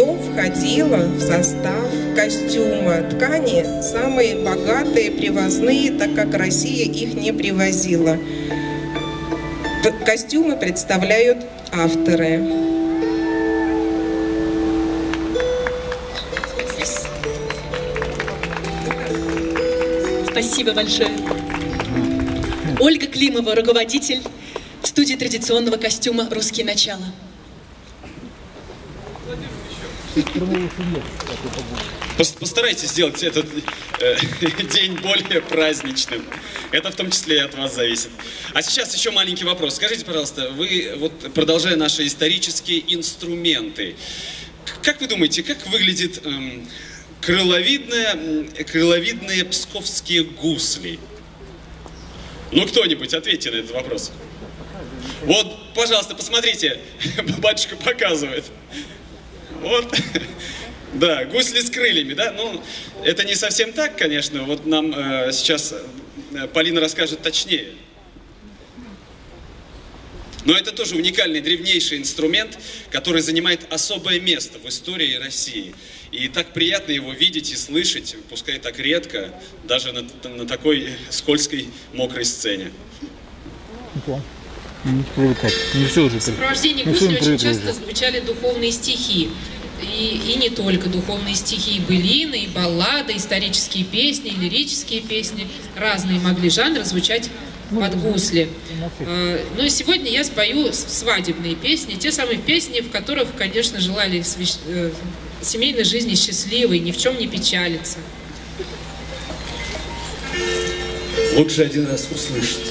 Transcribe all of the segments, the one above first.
Все входило в состав костюма. Ткани самые богатые, привозные, так как Россия их не привозила. Костюмы представляют авторы. Спасибо большое. Ольга Климова, руководитель студии традиционного костюма «Русские начала». Постарайтесь сделать этот э, день более праздничным. Это в том числе и от вас зависит. А сейчас еще маленький вопрос. Скажите, пожалуйста, вы, вот продолжая наши исторические инструменты, как вы думаете, как выглядит эм, крыловидные, крыловидные псковские гусли? Ну, кто-нибудь, ответьте на этот вопрос. Вот, пожалуйста, посмотрите, батюшка показывает. Вот. Да, гусли с крыльями, да? Ну, это не совсем так, конечно. Вот нам э, сейчас э, Полина расскажет точнее. Но это тоже уникальный древнейший инструмент, который занимает особое место в истории России. И так приятно его видеть и слышать, пускай так редко, даже на, на такой скользкой, мокрой сцене. Не привыкать. Не все уже. В сопровождении гусли очень часто звучали духовные стихи. И, и не только духовные стихи, и былины, и баллады, исторические песни, и лирические песни. Разные могли жанры звучать под гусли. А, ну и сегодня я спою свадебные песни, те самые песни, в которых, конечно, желали свящ... Э, семейной жизни счастливой, ни в чем не печалиться. Лучше один раз услышать.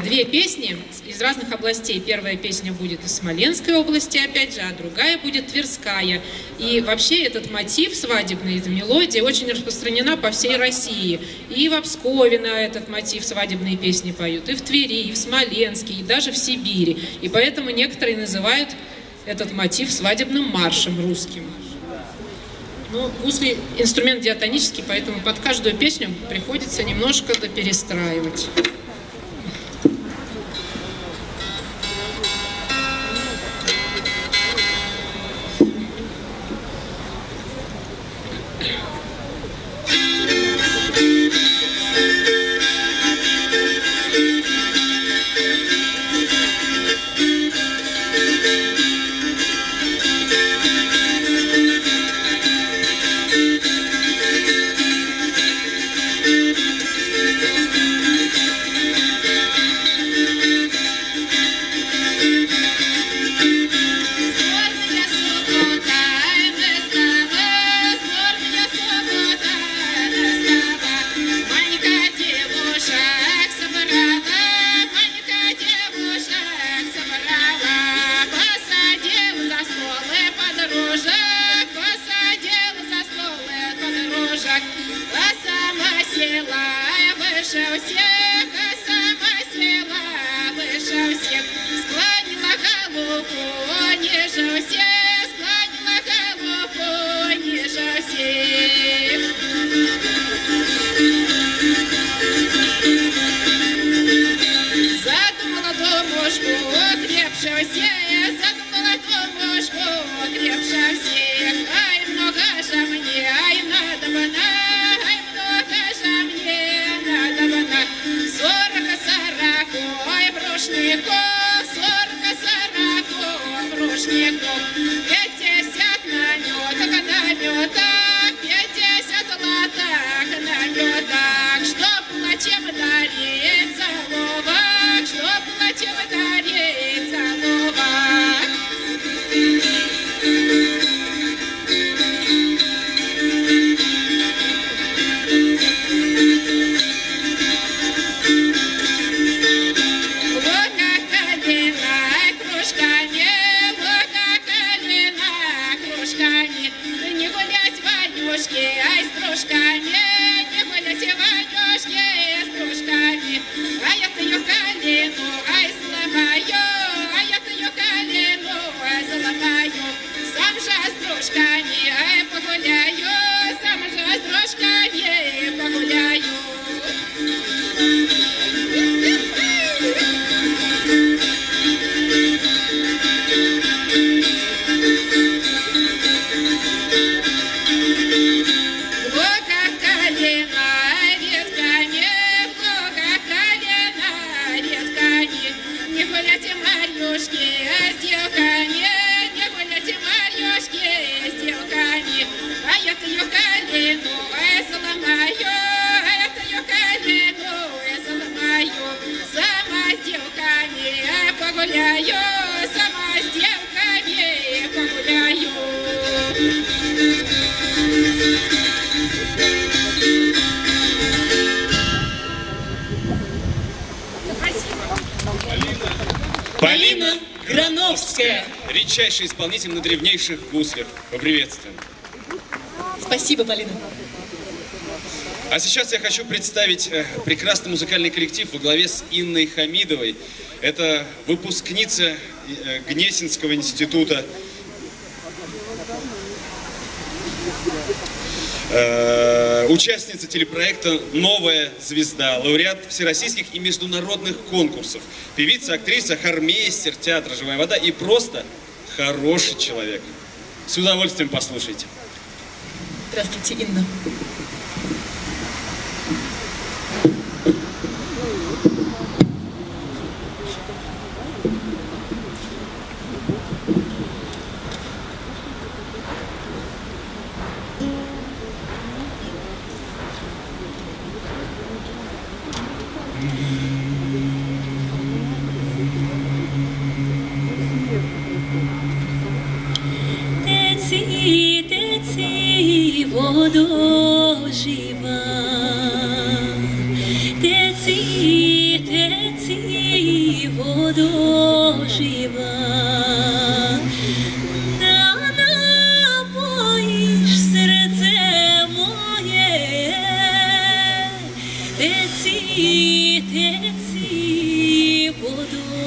Две песни из разных областей. Первая песня будет из Смоленской области, опять же, а другая будет Тверская. И вообще этот мотив свадебный, эта мелодия очень распространена по всей России. И в Обскове на этот мотив свадебные песни поют, и в Твери, и в Смоленске, и даже в Сибири. И поэтому некоторые называют этот мотив свадебным маршем русским. Ну, гусли инструмент диатонический, поэтому под каждую песню приходится немножко перестраивать. редчайший исполнитель на древнейших гуслях. Поприветствуем. Спасибо, Полина. А сейчас я хочу представить э, прекрасный музыкальный коллектив во главе с Инной Хамидовой. Это выпускница э, Гнесинского института. Участница телепроекта «Новая звезда», лауреат всероссийских и международных конкурсов, певица, актриса, хормейстер театра «Живая вода» и просто хороший человек. С удовольствием послушайте. Здравствуйте, Инна. Теці, теці водою.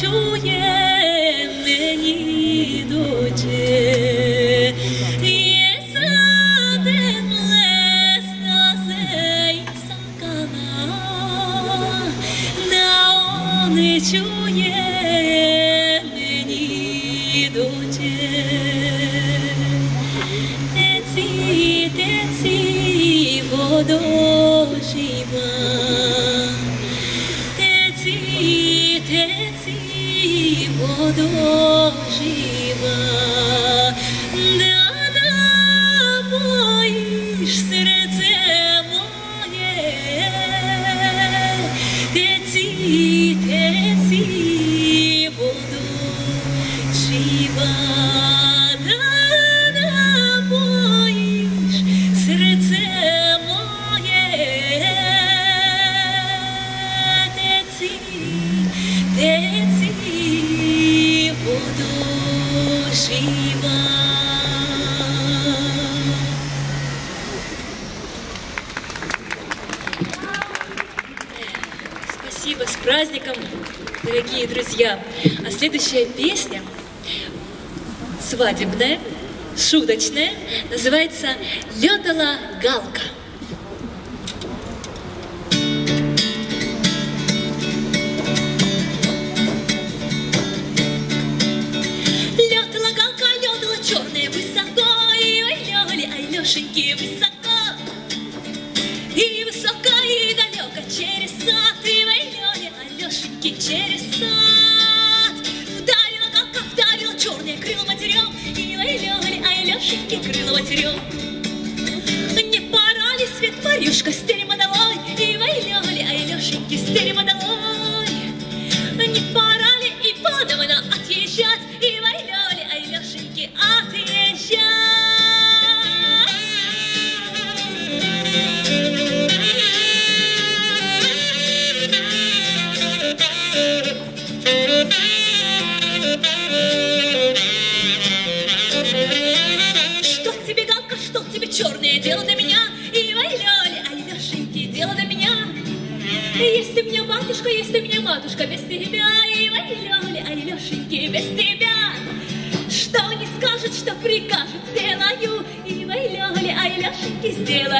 чує мені до тебе. свадебное, шуточное, называется Летала галка».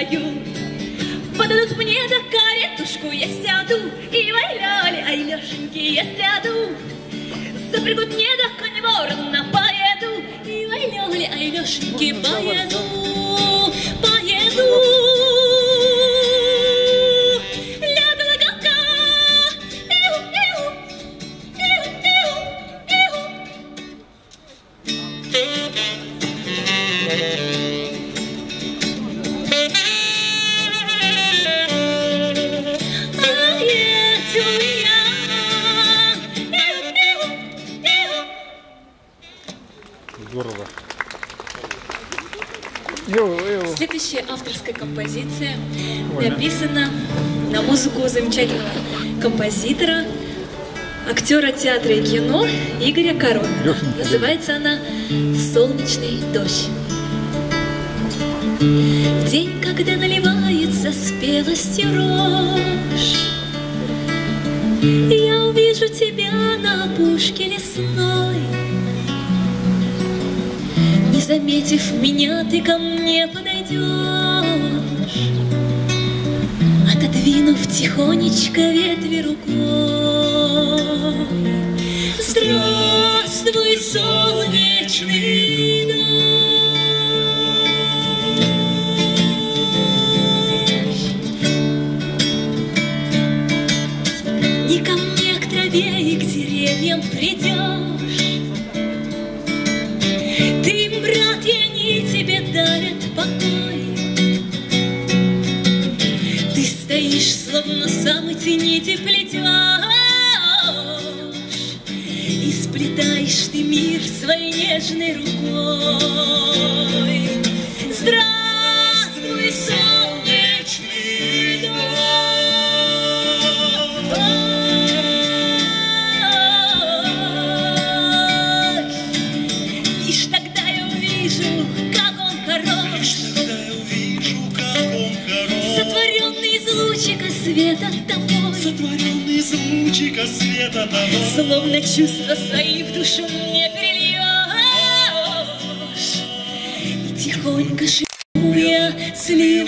свою. Подадут мне за каретушку, я сяду, и в айляли, ай, Лешеньки, я сяду. Запрягут мне до коневора, поеду, и в айляли, ай, Лешеньки, поеду. актера театра и кино Игоря Коронина. Называется она «Солнечный дождь». В день, когда наливается спелостью рожь, Я увижу тебя на опушке лесной. Не заметив меня, ты ко мне подойдешь. Двинув тихонечко ветви рукой. Здравствуй, солнечный дождь. И ко мне к траве и к деревьям придет но сам эти нити плетешь. И сплетаешь ты мир своей нежной рукой. Света того. Словно чувства свои в душу мне перельешь И тихонько шепчу я, сливаясь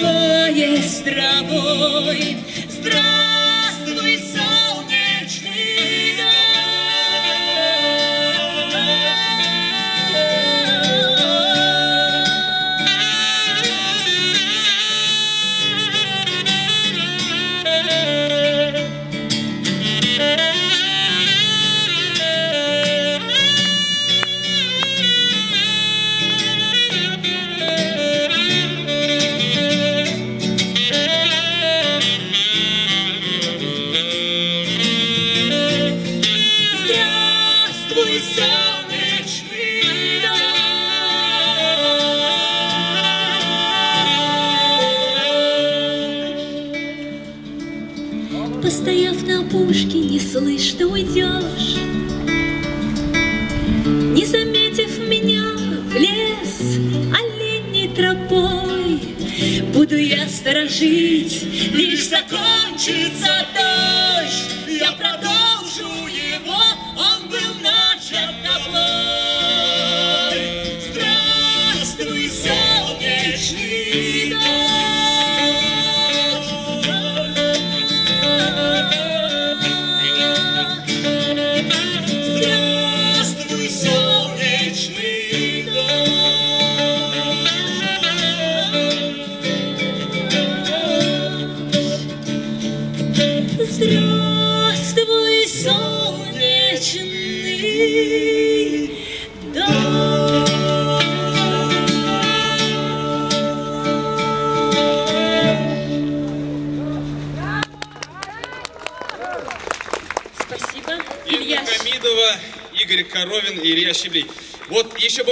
сторожить, лишь закончится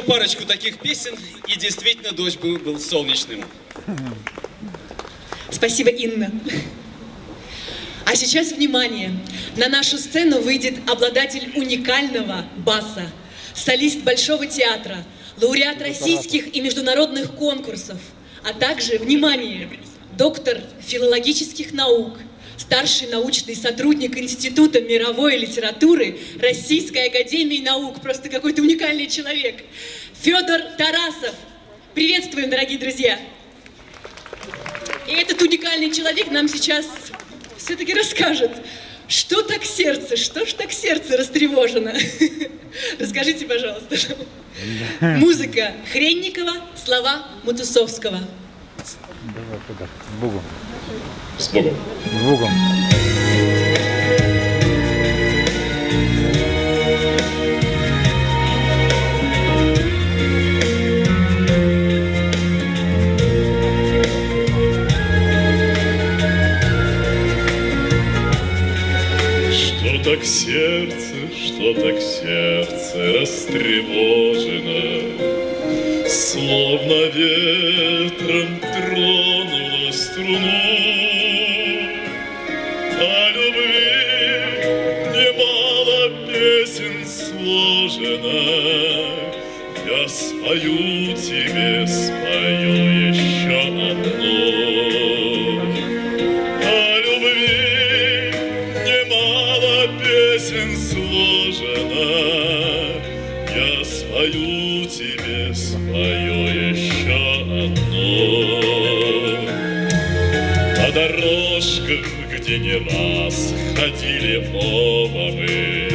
парочку таких песен, и действительно дождь был, был солнечным. Спасибо, Инна. А сейчас внимание. На нашу сцену выйдет обладатель уникального баса, солист Большого театра, лауреат российских и международных конкурсов, а также, внимание, доктор филологических наук, старший научный сотрудник Института мировой литературы Российской академии наук, просто какой-то уникальный человек, Федор Тарасов. Приветствуем, дорогие друзья! И этот уникальный человек нам сейчас все-таки расскажет, что так сердце, что ж так сердце растревожено. Расскажите, пожалуйста. Музыка Хренникова, слова Матусовского. Давай туда, с Богом. С Богом. С Богом. Что так сердце, что так сердце растревожено, Словно ветром тронула струну. О любви немало песен сложено, Я спою тебе, спою еще не раз ходили оба мы,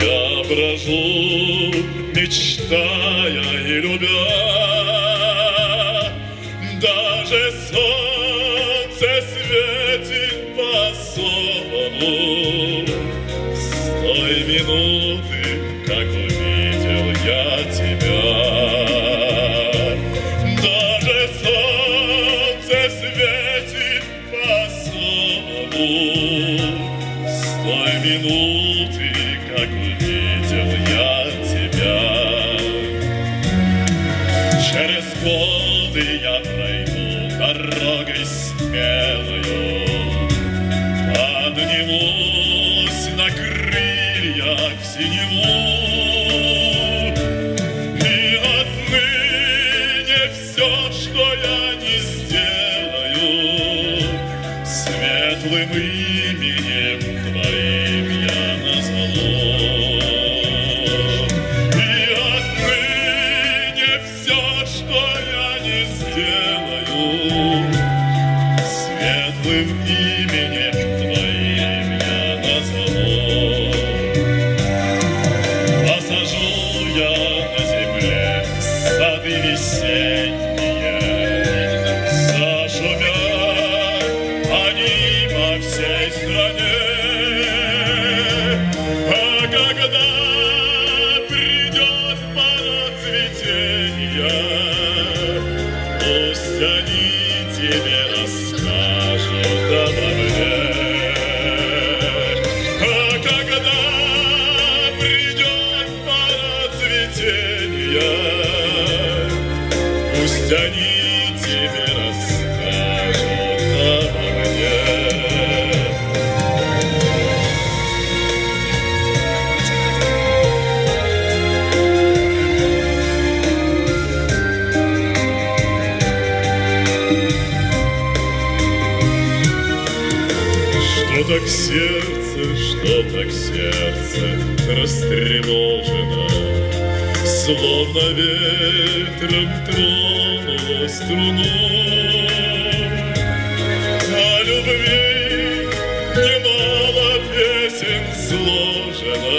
Я брожу, мечтая и любя, даже солнце светит по-особому. С той минуты, сердце, что так сердце растревожено, Словно ветром тронула струну. О любви немало песен сложено,